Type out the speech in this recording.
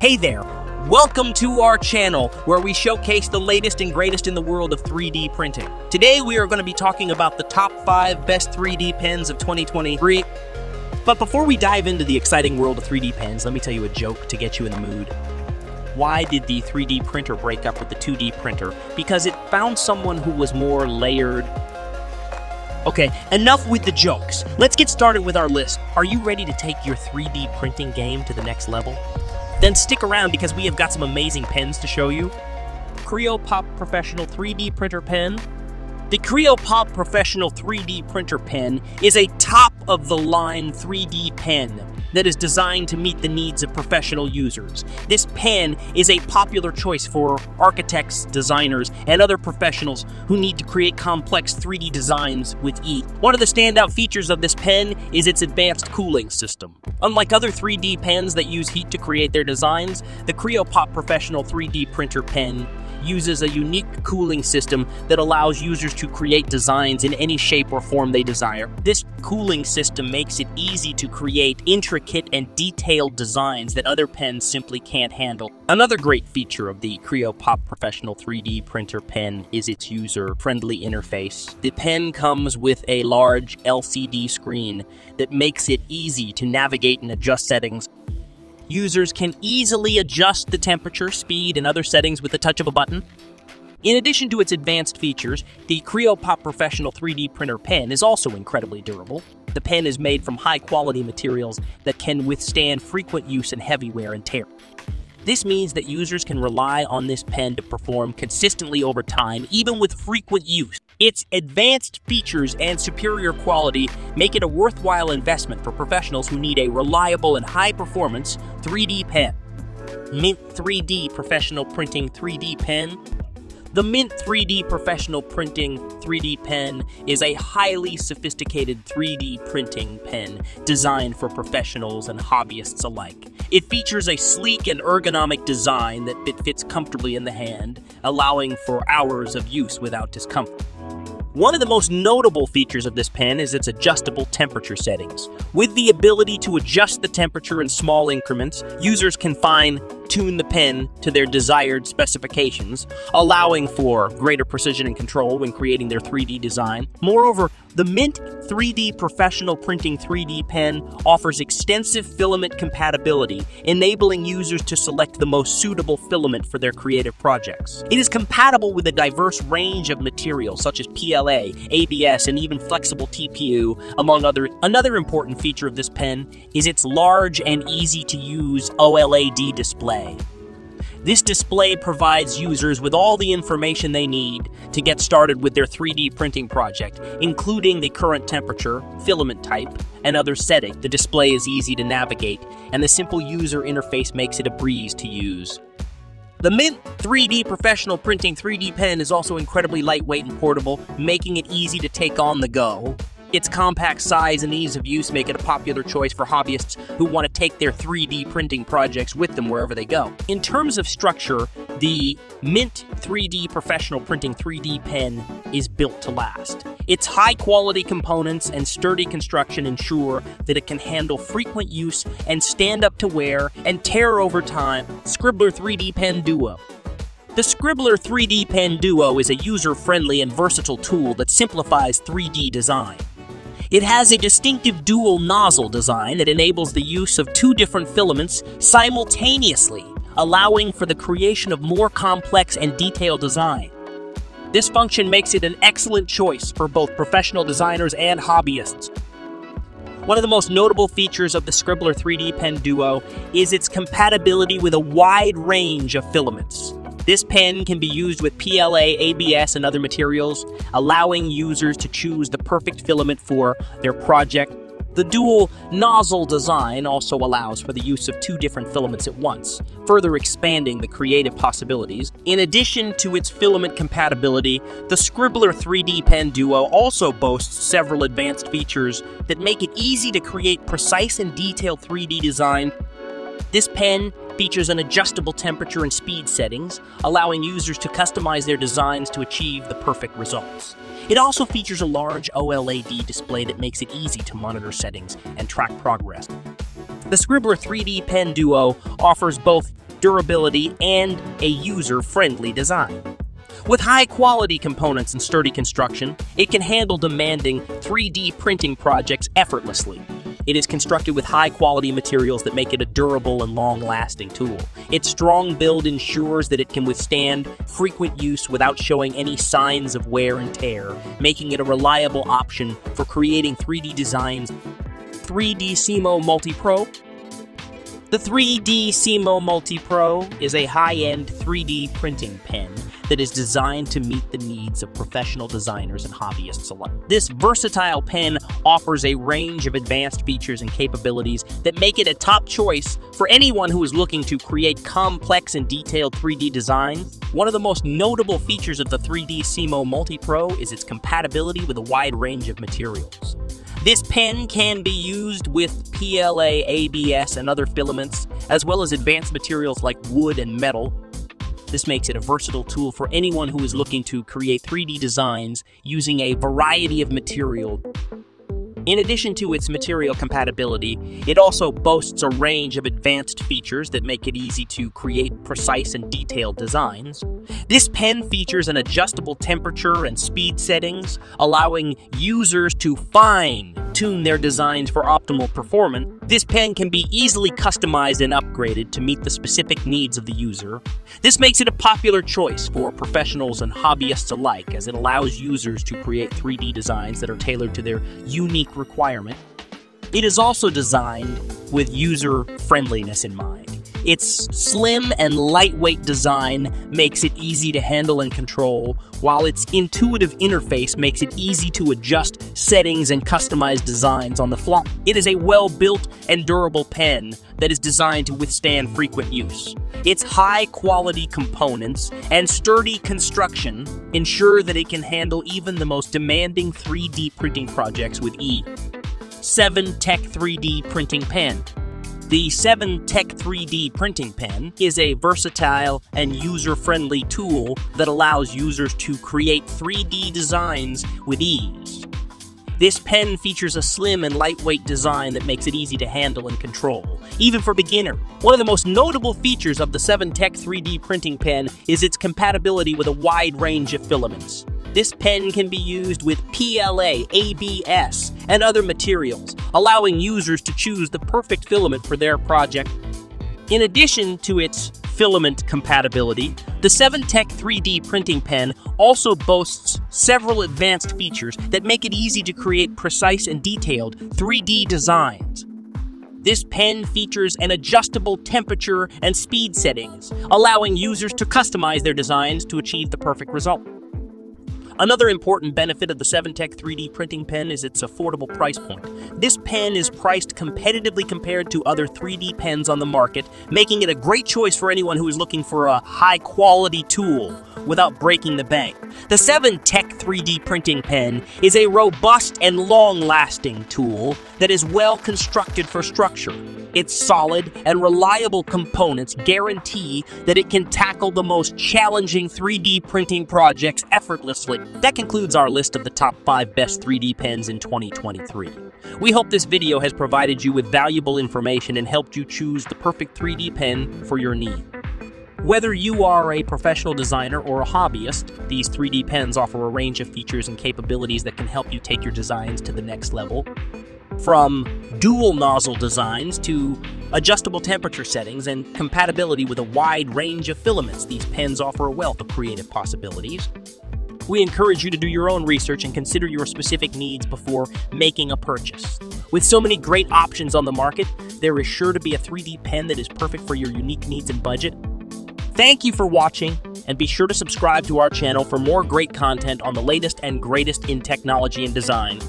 Hey there! Welcome to our channel where we showcase the latest and greatest in the world of 3D printing. Today we are going to be talking about the top 5 best 3D pens of 2023. But before we dive into the exciting world of 3D pens, let me tell you a joke to get you in the mood. Why did the 3D printer break up with the 2D printer? Because it found someone who was more layered. Okay, enough with the jokes. Let's get started with our list. Are you ready to take your 3D printing game to the next level? Then stick around because we have got some amazing pens to show you. Creo Pop Professional 3D Printer Pen. The Creo Pop Professional 3D Printer Pen is a top of the line 3D pen that is designed to meet the needs of professional users. This pen is a popular choice for architects, designers, and other professionals who need to create complex 3D designs with ease. One of the standout features of this pen is its advanced cooling system. Unlike other 3D pens that use heat to create their designs, the CreoPop Professional 3D printer pen uses a unique cooling system that allows users to create designs in any shape or form they desire. This cooling system makes it easy to create intricate and detailed designs that other pens simply can't handle. Another great feature of the Creo Pop Professional 3D printer pen is its user-friendly interface. The pen comes with a large LCD screen that makes it easy to navigate and adjust settings Users can easily adjust the temperature, speed, and other settings with the touch of a button. In addition to its advanced features, the CreoPop Professional 3D printer pen is also incredibly durable. The pen is made from high-quality materials that can withstand frequent use and heavy wear and tear. This means that users can rely on this pen to perform consistently over time, even with frequent use. Its advanced features and superior quality make it a worthwhile investment for professionals who need a reliable and high-performance 3D pen. MYNT 3D Professional Printing 3D Pen the MYNT 3D Professional Printing 3D Pen is a highly sophisticated 3D printing pen designed for professionals and hobbyists alike. It features a sleek and ergonomic design that fits comfortably in the hand, allowing for hours of use without discomfort. One of the most notable features of this pen is its adjustable temperature settings. With the ability to adjust the temperature in small increments, users can fine tune the pen to their desired specifications, allowing for greater precision and control when creating their 3D design. Moreover, the MYNT 3D Professional Printing 3D pen offers extensive filament compatibility, enabling users to select the most suitable filament for their creative projects. It is compatible with a diverse range of materials such as PLA, ABS, and even flexible TPU, among other. Another important feature of this pen is its large and easy to use OLED display. This display provides users with all the information they need to get started with their 3D printing project, including the current temperature, filament type, and other settings. The display is easy to navigate, and the simple user interface makes it a breeze to use. The MYNT 3D Professional Printing 3D Pen is also incredibly lightweight and portable, making it easy to take on the go. Its compact size and ease of use make it a popular choice for hobbyists who want to take their 3D printing projects with them wherever they go. In terms of structure, the MYNT 3D Professional Printing 3D pen is built to last. Its high quality components and sturdy construction ensure that it can handle frequent use and stand up to wear and tear over time. Scribbler 3D Pen Duo. The Scribbler 3D Pen Duo is a user friendly and versatile tool that simplifies 3D design. It has a distinctive dual nozzle design that enables the use of two different filaments simultaneously, allowing for the creation of more complex and detailed design. This function makes it an excellent choice for both professional designers and hobbyists. One of the most notable features of the Scribbler 3D Pen Duo is its compatibility with a wide range of filaments. This pen can be used with PLA, ABS, and other materials, allowing users to choose the perfect filament for their project. The dual nozzle design also allows for the use of two different filaments at once, further expanding the creative possibilities. In addition to its filament compatibility, the Scribbler 3D Pen Duo also boasts several advanced features that make it easy to create precise and detailed 3D design. This pen features an adjustable temperature and speed settings, allowing users to customize their designs to achieve the perfect results. It also features a large OLED display that makes it easy to monitor settings and track progress. The Scribbler 3D Pen Duo offers both durability, and a user-friendly design. With high-quality components and sturdy construction, it can handle demanding 3D printing projects effortlessly. It is constructed with high-quality materials that make it a durable and long-lasting tool. Its strong build ensures that it can withstand frequent use without showing any signs of wear and tear, making it a reliable option for creating 3D designs. 3D Simo Multi Pro the 3D Simo Multi Pro is a high-end 3D printing pen that is designed to meet the needs of professional designers and hobbyists alike. This versatile pen offers a range of advanced features and capabilities that make it a top choice for anyone who is looking to create complex and detailed 3D designs. One of the most notable features of the 3D Simo Multi Pro is its compatibility with a wide range of materials. This pen can be used with PLA, ABS, and other filaments, as well as advanced materials like wood and metal, this makes it a versatile tool for anyone who is looking to create 3D designs using a variety of material in addition to its material compatibility, it also boasts a range of advanced features that make it easy to create precise and detailed designs. This pen features an adjustable temperature and speed settings, allowing users to fine tune their designs for optimal performance. This pen can be easily customized and upgraded to meet the specific needs of the user. This makes it a popular choice for professionals and hobbyists alike, as it allows users to create 3D designs that are tailored to their unique requirement. It is also designed with user friendliness in mind. Its slim and lightweight design makes it easy to handle and control, while its intuitive interface makes it easy to adjust settings and customize designs on the fly. It is a well-built and durable pen that is designed to withstand frequent use. Its high-quality components and sturdy construction ensure that it can handle even the most demanding 3D printing projects with ease. 7 Tech 3D Printing Pen the 7 Tech 3D printing pen is a versatile and user-friendly tool that allows users to create 3D designs with ease. This pen features a slim and lightweight design that makes it easy to handle and control, even for beginners. One of the most notable features of the 7 Tech 3D printing pen is its compatibility with a wide range of filaments. This pen can be used with PLA, ABS, and other materials, allowing users to choose the perfect filament for their project. In addition to its filament compatibility, the 7Tech 3D printing pen also boasts several advanced features that make it easy to create precise and detailed 3D designs. This pen features an adjustable temperature and speed settings, allowing users to customize their designs to achieve the perfect result. Another important benefit of the 7Tech 3D printing pen is its affordable price point. This pen is priced competitively compared to other 3D pens on the market, making it a great choice for anyone who is looking for a high-quality tool without breaking the bank. The 7Tech 3D printing pen is a robust and long-lasting tool that is well constructed for structure. Its solid and reliable components guarantee that it can tackle the most challenging 3D printing projects effortlessly. That concludes our list of the top 5 best 3D pens in 2023. We hope this video has provided you with valuable information and helped you choose the perfect 3D pen for your need. Whether you are a professional designer or a hobbyist, these 3D pens offer a range of features and capabilities that can help you take your designs to the next level. From dual nozzle designs to adjustable temperature settings and compatibility with a wide range of filaments, these pens offer a wealth of creative possibilities. We encourage you to do your own research and consider your specific needs before making a purchase. With so many great options on the market, there is sure to be a 3D pen that is perfect for your unique needs and budget. Thank you for watching, and be sure to subscribe to our channel for more great content on the latest and greatest in technology and design.